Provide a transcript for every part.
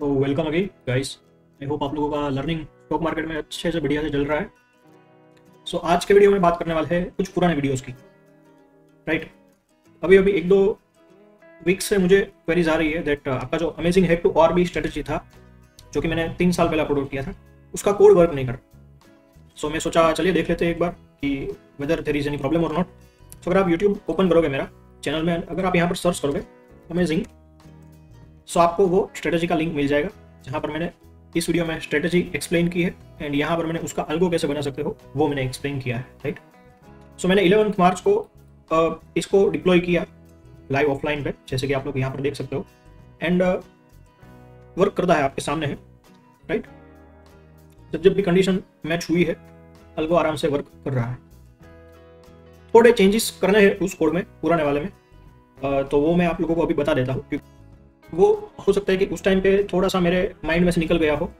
तो welcome again guys I hope आप लोगों का लर्निंग स्टॉक मार्केट में अच्छे से बढ़िया से चल रहा है। सो so, आज के वीडियो में बात करने वाले हैं कुछ पुराने वीडियोस की। Right right? अभी अभी एक दो वीक से मुझे क्वेरीज आ रही है दैट uh, आपका जो amazing head to ORB strategy था जो कि मैंने तीन साल पहले अपलोड किया था उसका कोड वर्क नहीं कर सो so, मैं सोचा चलिए देख लेते एक बार कि whether there is any problem or not so अगर आप यूट्यूब ओपन करोगे मेरा चैनल में अगर आप यहाँ पर सर्च करोगे अमेजिंग सो आपको वो स्ट्रेटेजी का लिंक मिल जाएगा, जहाँ पर मैंने इस वीडियो में स्ट्रेटेजी एक्सप्लेन की है एंड यहाँ पर मैंने उसका अलगो कैसे बना सकते हो, वो मैंने एक्सप्लेन किया है राइट सो मैंने इलेवंथ मार्च को इसको डिप्लॉय किया लाइव ऑफलाइन पे, जैसे कि आप लोग यहाँ पर देख सकते हो। एंड वर्क करता है आपके सामने है राइट जब जब भी कंडीशन मैच हुई है अलगो आराम से वर्क कर रहा है। थोड़े चेंजेस करने हैं उस कोड में, पुराने वाले में। तो वो मैं आप लोगों को अभी बता देता हूँ वो हो सकता है कि उस टाइम पे थोड़ा सा मेरे माइंड में से निकल गया हो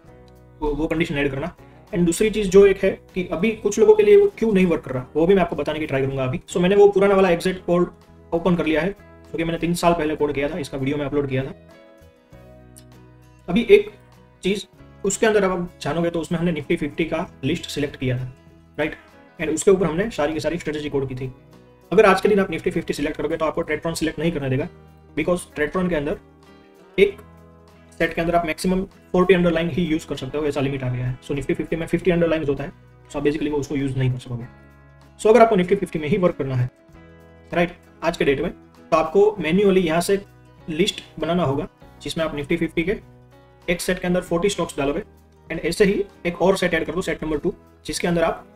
वो वो कंडीशन ऐड करना। एंड दूसरी चीज़ जो एक है कि अभी कुछ लोगों के लिए वो क्यों नहीं वर्क कर रहा वो भी मैं आपको बताने की ट्राई करूँगा अभी। सो so, मैंने वो पुराना वाला एग्जैक्ट कोड ओपन कर लिया है क्योंकि मैंने तीन साल पहले कोड किया था इसका वीडियो में अपलोड किया था। अभी एक चीज़ उसके अंदर अब आप जानोगे तो उसमें हमने निफ्टी फिफ्टी का लिस्ट सिलेक्ट किया था राइट एंड उसके ऊपर हमने सारी की सारी स्ट्रेटेजी कोड की थी। अगर आज के दिन आप निफ्टी फिफ्टी सिलेक्ट करोगे तो आपको ट्रेट्रॉन सिलेक्ट नहीं करने देगा बिकॉज़ ट्रेट्रॉन के अंदर एक सेट के अंदर आप मैक्सिमम 40 अंडरलाइन ही यूज़ कर सकते हो ऐसा लिमिट आ गया है। सो निफ्टी फिफ्टी में 50 अंडरलाइन होता है सो आप बेसिकली वो उसको यूज़ नहीं कर सकोगे। सो अगर आपको निफ्टी फिफ्टी में ही वर्क करना है राइट आज के डेट में तो आपको मैन्युअली यहाँ से लिस्ट बनाना होगा जिसमें आप निफ्टी फिफ्टी के एक सेट के अंदर फोर्टी स्टॉक्स डालोगे एंड ऐसे ही एक और सेट ऐड कर दो सेट नंबर टू जिसके अंदर आप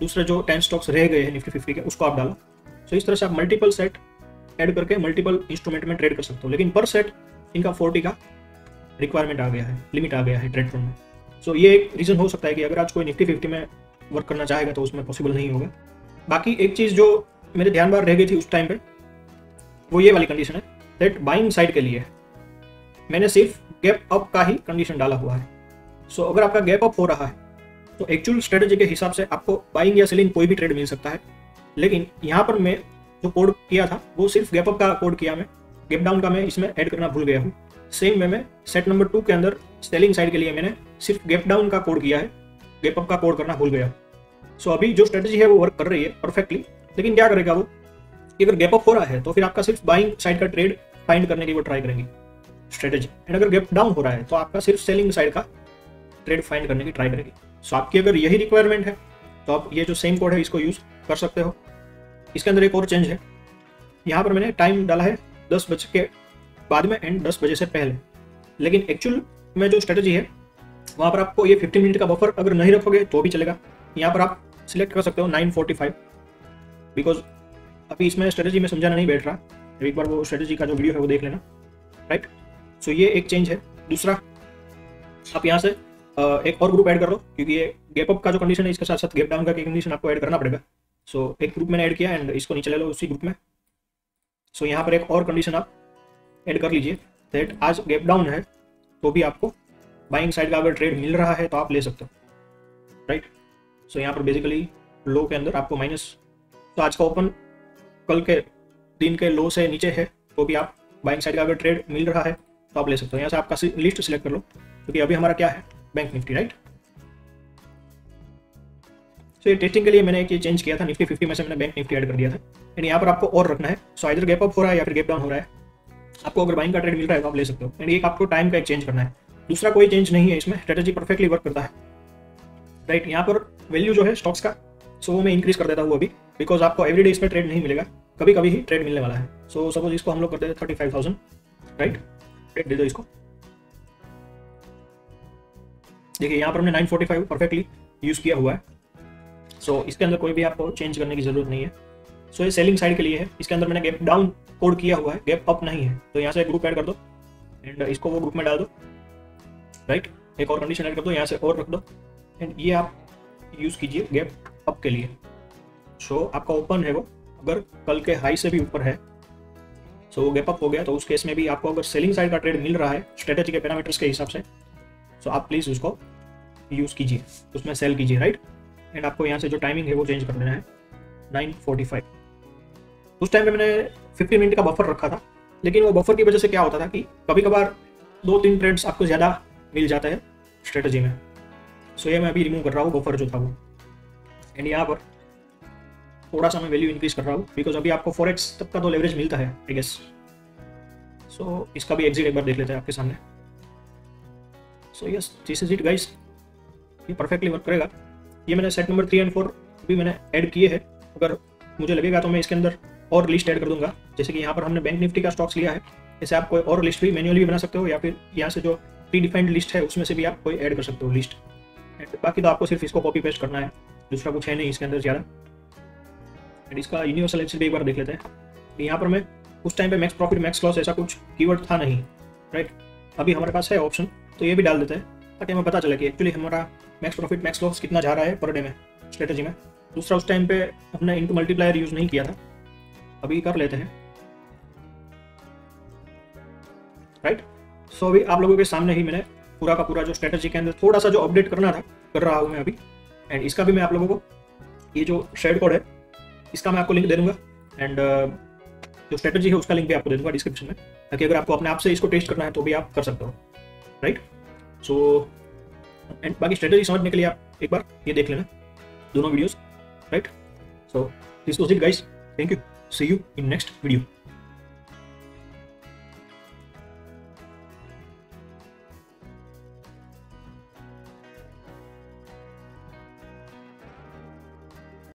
दूसरे जो टेन स्टॉक्स रह गए हैं निफ्टी फिफ्टी के उसको आप डालो। सो so, इस तरह से आप मल्टीपल सेट ऐड करके मल्टीपल इंस्ट्रूमेंट में ट्रेड कर सकते हो लेकिन पर सेट इनका फोर्टी का रिक्वायरमेंट आ गया है लिमिट आ गया है ट्रेड फंड में। सो so, ये एक रीज़न हो सकता है कि अगर आज कोई निफ्टी फिफ्टी में वर्क करना चाहेगा तो उसमें पॉसिबल नहीं होगा। बाकी एक चीज़ जो मेरे ध्यान बार रह गई थी उस टाइम पे वो ये वाली कंडीशन है दैट बाइंग साइड के लिए मैंने सिर्फ़ गैप अप का ही कंडीशन डाला हुआ है। सो so, अगर आपका गैप अप हो रहा है तो एक्चुअल स्ट्रेटेजी के हिसाब से आपको बाइंग या सेलिंग कोई भी ट्रेड मिल सकता है। लेकिन यहाँ पर मैं जो कोड किया था वो सिर्फ़ गैप अप का कोड किया मैं। गैप डाउन का मैं इसमें ऐड करना भूल गया हूँ। सेम वे में सेट नंबर टू के अंदर सेलिंग साइड के लिए मैंने सिर्फ़ गैप डाउन का कोड किया है। गैप अप का कोड करना भूल गया। सो अभी जो स्ट्रेटेजी है वो वर्क कर रही है परफेक्टली लेकिन क्या करेगा वो? अगर गैप अप हो रहा है तो फिर आपका सिर्फ़ बाइंग साइड का ट्रेड फाइंड करने की वो ट्राई करेंगे। स्ट्रेटेजी एंड अगर गैप डाउन हो रहा है तो आपका सिर्फ़ सेलिंग साइड का ट्रेड फाइंड करने की ट्राई करेगी। सो so, आपकी अगर यही रिक्वायरमेंट है तो आप ये जो सेम कोड है इसको यूज़ कर सकते हो। इसके अंदर एक और चेंज है। यहाँ पर मैंने टाइम डाला है दस बजे के बाद में एंड दस बजे से पहले। लेकिन एक्चुअल में जो स्ट्रेटजी है वहाँ पर आपको ये फिफ्टीन मिनट का बफर अगर नहीं रखोगे तो भी चलेगा। यहाँ पर आप सिलेक्ट कर सकते हो नाइन फोर्टी फाइव बिकॉज़ अभी इसमें स्ट्रेटजी में समझाना नहीं बैठ रहा। एक बार वो स्ट्रेटजी का जो वीडियो है वो देख लेना। राइट सो ये एक चेंज है। दूसरा आप यहाँ से एक और ग्रुप ऐड कर लो क्योंकि ये गैप अप का जो कंडीशन है इसके साथ साथ गैप डाउन का कंडीशन आपको ऐड करना पड़ेगा। सो so, एक ग्रुप मैंने ऐड किया एंड इसको नीचे ले लो उसी ग्रुप में। सो so, यहाँ पर एक और कंडीशन आप ऐड कर लीजिए दैट आज गैप डाउन है तो भी आपको बाइंग साइड का अगर ट्रेड मिल रहा है तो आप ले सकते हो राइट सो यहाँ पर बेसिकली लो के अंदर आपको माइनस तो आज का ओपन कल के दिन के लो से नीचे है तो भी आप बाइंग साइड का अगर ट्रेड मिल रहा है तो आप ले सकते हो। यहाँ से आपका लिस्ट सिलेक्ट कर लो क्योंकि तो अभी हमारा क्या है? बैंक निफ्टी राइट सो ये टेस्टिंग के लिए मैंने एक ये चेंज किया था निफ्टी फिफ्टी में से मैंने बैंक निफ्टी ऐड कर दिया था। एंड यहाँ पर आपको और रखना है। सो इधर गैप अप हो रहा है या फिर गैप डाउन हो रहा है। आपको अगर बाइंग का ट्रेड मिल रहा है तो आप ले सकते हो। एंड एक आपको टाइम का एक चेंज करना है। दूसरा कोई चेंज नहीं है इसमें। स्ट्रेटेजी परफेक्टली वर्क करता है। राइट यहाँ पर वैल्यू जो है स्टॉक्स का सो वो मैं इंक्रीज कर देता हूँ अभी। बिकॉज़ आपको एवरी डे इसमें ट्रेड नहीं मिलेगा। कभी कभी ही ट्रेड मिलने वाला है। सो so, सपोज़ इसको हम लोग करते हैं thirty five thousand right trade दे दो इसको। देखिए यहाँ पर हमने nine forty five perfectly use किया हुआ है। सो so, इसके अंदर कोई भी आपको चेंज करने की ज़रूरत नहीं है। सो so, ये सेलिंग साइड के लिए है। इसके अंदर मैंने गैप डाउन कोड किया हुआ है। गैप अप नहीं है। तो यहाँ से ग्रुप ऐड कर दो। एंड इसको वो ग्रुप में डाल दो। Right right? एक और कंडीशन ऐड कर दो। यहाँ से और रख दो। एंड ये आप यूज़ कीजिए गैप अप के लिए। सो so, आपका ओपन है वो। अगर कल के हाई से भी ऊपर है सो so, वो गैप अप हो गया तो उस केस में भी आपको अगर सेलिंग साइड का ट्रेड मिल रहा है स्ट्रेटेजी के पैरामीटर्स के हिसाब से सो so आप प्लीज़ उसको यूज़ कीजिए। उसमें सेल कीजिए। राइट एंड आपको यहाँ से जो टाइमिंग है वो चेंज कर देना है नाइन उस टाइम पे मैंने फिफ्टीन मिनट का बफर रखा था। लेकिन वो बफर की वजह से क्या होता था कि कभी कभार दो तीन ट्रेड्स आपको ज़्यादा मिल जाता है स्ट्रेटजी में। सो ये मैं अभी रिमूव कर रहा हूँ बफर जो था वो। एंड यहाँ पर थोड़ा सा मैं वैल्यू इंक्रीज कर रहा हूँ। बिकॉज़ अभी आपको फोर तक का तो लेवरेज मिलता है आई गेस सो इसका भी एग्जिट एक बार देख लेते हैं आपके सामने। So yes this is it guys ये परफेक्टली वर्क करेगा। ये मैंने set number three and four भी मैंने ऐड किए हैं। अगर मुझे लगेगा तो मैं इसके अंदर और लिस्ट ऐड कर दूँगा। जैसे कि यहाँ पर हमने बैंक निफ्टी का स्टॉक्स लिया है। जैसे आप कोई और लिस्ट भी मैनुअली बना सकते हो या फिर यहाँ से जो प्री डिफाइंड लिस्ट है, उसमें से भी आप कोई ऐड कर सकते हो लिस्ट बाकी तो आपको सिर्फ़ इसको कॉपी पेस्ट करना है। दूसरा कुछ है नहीं इसके अंदर ज़्यादा। एंड इसका यूनिवर्सल एक्सेल भी एक बार देख लेते हैं। यहाँ पर मैं उस टाइम पे मैक्स प्रॉफिट मैक्स लॉस ऐसा कुछ कीवर्ड था नहीं राइट अभी हमारे पास है ऑप्शन तो ये भी डाल देते हैं। ताकि हमें पता चले कि एक्चुअली हमारा मैक्स प्रॉफिट मैक्स लॉस कितना जा रहा है पर डे में स्ट्रेटेजी में। दूसरा, उस टाइम पे हमने इंटू मल्टीप्लायर यूज़ नहीं किया था। अभी कर लेते हैं। राइट सो अभी आप लोगों के सामने ही मैंने पूरा का पूरा जो स्ट्रेटजी के अंदर थोड़ा सा जो अपडेट करना था, कर रहा हूँ मैं अभी। एंड इसका भी मैं आप लोगों को, ये जो शेड कोड है, इसका मैं आपको लिंक दे दूँगा। एंड जो स्ट्रेटजी है उसका लिंक भी आपको दे दूँगा डिस्क्रिप्शन में। ताकि अगर आपको अपने आप से इसको टेस्ट करना है तो भी आप कर सकते हो। राइट सो एंड बाकी स्ट्रेटेजी समझने के लिए आप एक बार ये देख लेना, दोनों videos right so this was it guys thank you see you in next video